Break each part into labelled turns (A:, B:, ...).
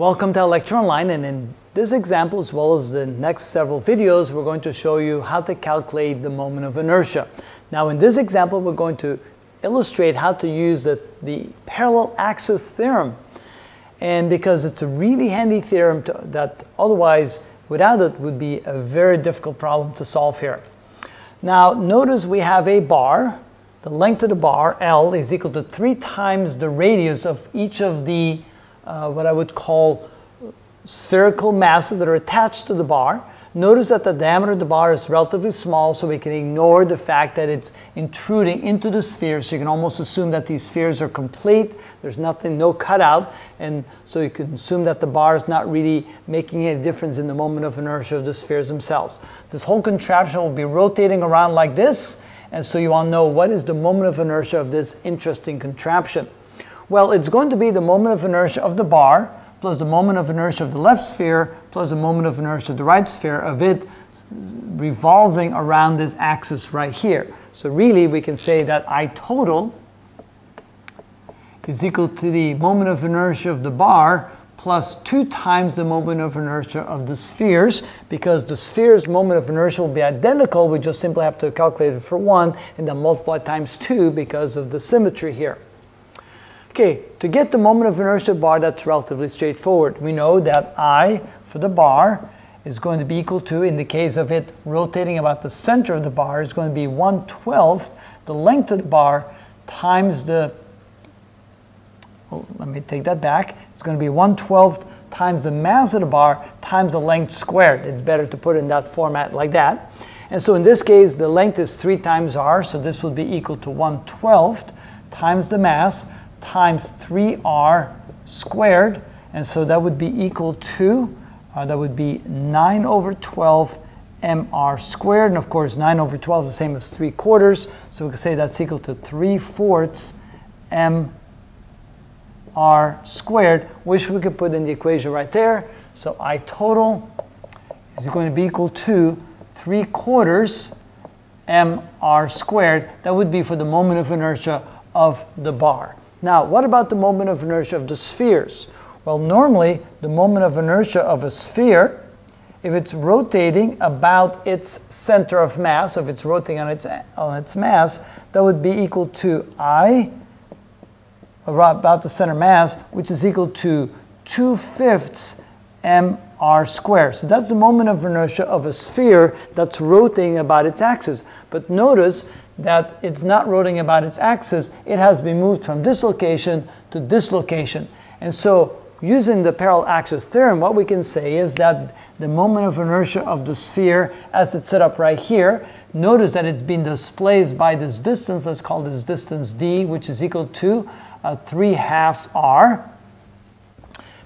A: Welcome to ilectureonline and in this example as well as the next several videos we're going to show you how to calculate the moment of inertia. Now in this example we're going to illustrate how to use the, the parallel axis theorem and because it's a really handy theorem to, that otherwise without it would be a very difficult problem to solve here. Now notice we have a bar the length of the bar L is equal to three times the radius of each of the uh, what I would call spherical masses that are attached to the bar. Notice that the diameter of the bar is relatively small, so we can ignore the fact that it's intruding into the sphere. So you can almost assume that these spheres are complete. There's nothing, no cutout. And so you can assume that the bar is not really making any difference in the moment of inertia of the spheres themselves. This whole contraption will be rotating around like this. And so you all know what is the moment of inertia of this interesting contraption. Well, it's going to be the moment of inertia of the bar plus the moment of inertia of the left sphere plus the moment of inertia of the right sphere of it revolving around this axis right here. So really we can say that I total is equal to the moment of inertia of the bar plus 2 times the moment of inertia of the spheres because the sphere's moment of inertia will be identical. We just simply have to calculate it for 1 and then multiply times 2 because of the symmetry here. Okay, to get the moment of inertia bar, that's relatively straightforward. We know that I, for the bar, is going to be equal to, in the case of it rotating about the center of the bar, is going to be 1 12th the length of the bar times the, oh, let me take that back, it's going to be 1 12th times the mass of the bar times the length squared. It's better to put in that format like that. And so in this case, the length is 3 times r, so this will be equal to 1 12th times the mass times 3r squared. And so that would be equal to, uh, that would be 9 over 12 mr squared. And of course, 9 over 12 is the same as 3 quarters. So we can say that's equal to 3 fourths mr squared, which we could put in the equation right there. So I total is going to be equal to 3 quarters mr squared. That would be for the moment of inertia of the bar. Now, what about the moment of inertia of the spheres? Well, normally, the moment of inertia of a sphere, if it's rotating about its center of mass, if it's rotating on its, on its mass, that would be equal to I, about the center mass, which is equal to 2 fifths mr squared. So that's the moment of inertia of a sphere that's rotating about its axis. But notice that it's not rotating about its axis, it has been moved from this location to this location. And so using the parallel axis theorem, what we can say is that the moment of inertia of the sphere as it's set up right here, notice that it's been displaced by this distance, let's call this distance d, which is equal to uh, 3 halves r,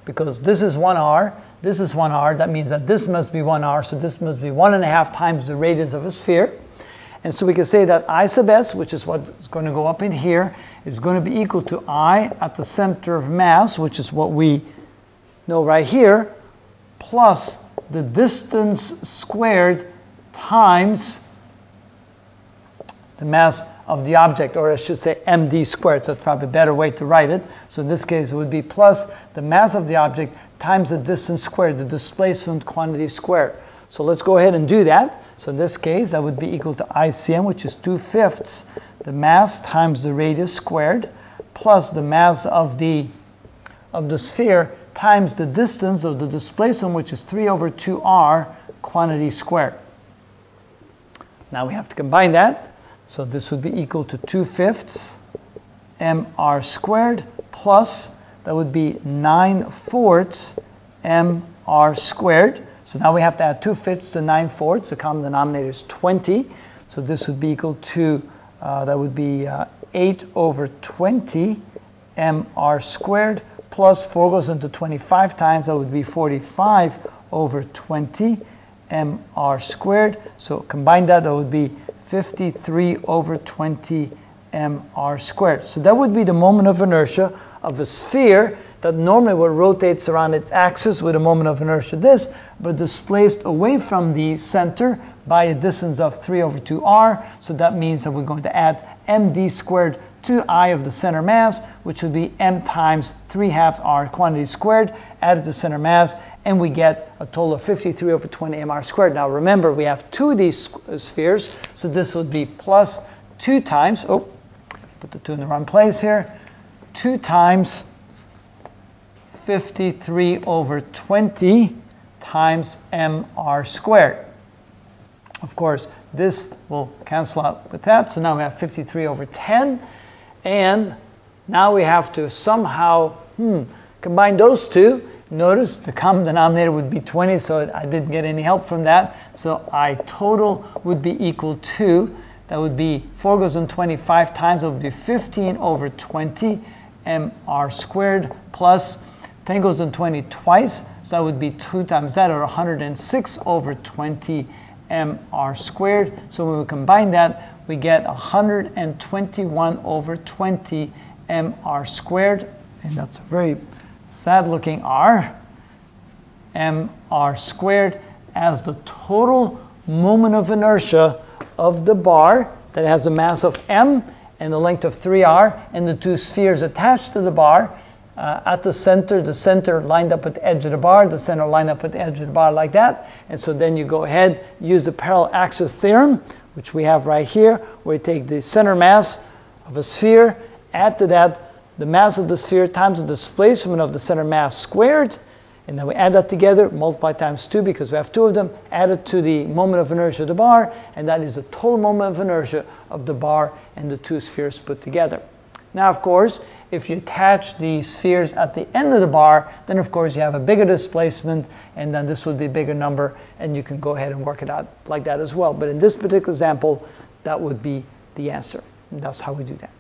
A: because this is 1 r, this is 1 r, that means that this must be 1 r, so this must be 1 and a half times the radius of a sphere. And so we can say that I sub s, which is what's going to go up in here, is going to be equal to I at the center of mass, which is what we know right here, plus the distance squared times the mass of the object, or I should say md squared, so that's probably a better way to write it. So in this case, it would be plus the mass of the object times the distance squared, the displacement quantity squared. So let's go ahead and do that. So in this case, that would be equal to ICM, which is 2 fifths the mass times the radius squared, plus the mass of the, of the sphere times the distance of the displacement, which is 3 over 2r quantity squared. Now we have to combine that. So this would be equal to 2 fifths mr squared plus, that would be 9 fourths mr squared so now we have to add 2 fifths to 9 fourths. The common denominator is 20. So this would be equal to, uh, that would be uh, 8 over 20 mr squared plus 4 goes into 25 times. That would be 45 over 20 mr squared. So combine that, that would be 53 over 20 mr squared. So that would be the moment of inertia of a sphere that normally would rotates around its axis with a moment of inertia this, but displaced away from the center by a distance of 3 over 2r. So that means that we're going to add md squared to i of the center mass, which would be m times 3 halves r quantity squared, added to center mass, and we get a total of 53 over 20 mr squared. Now remember, we have two of these uh, spheres, so this would be plus 2 times, oh, put the 2 in the wrong place here, 2 times 53 over 20 times mr squared. Of course, this will cancel out with that, so now we have 53 over 10, and now we have to somehow hmm, combine those two. Notice the common denominator would be 20, so I didn't get any help from that. So I total would be equal to, that would be 4 goes in 25 times, it would be 15 over 20 mr squared plus 10 goes in 20 twice, so that would be 2 times that, or 106 over 20 mr squared. So when we combine that, we get 121 over 20 mr squared, and that's a very sad looking r, mr squared as the total moment of inertia of the bar that has a mass of m and the length of 3r and the two spheres attached to the bar uh, at the center, the center lined up at the edge of the bar, the center lined up at the edge of the bar like that. And so then you go ahead, use the parallel axis theorem, which we have right here, where you take the center mass of a sphere, add to that the mass of the sphere times the displacement of the center mass squared, and then we add that together, multiply times 2 because we have two of them, add it to the moment of inertia of the bar, and that is the total moment of inertia of the bar and the two spheres put together. Now, of course, if you attach the spheres at the end of the bar, then of course you have a bigger displacement, and then this would be a bigger number, and you can go ahead and work it out like that as well. But in this particular example, that would be the answer. And that's how we do that.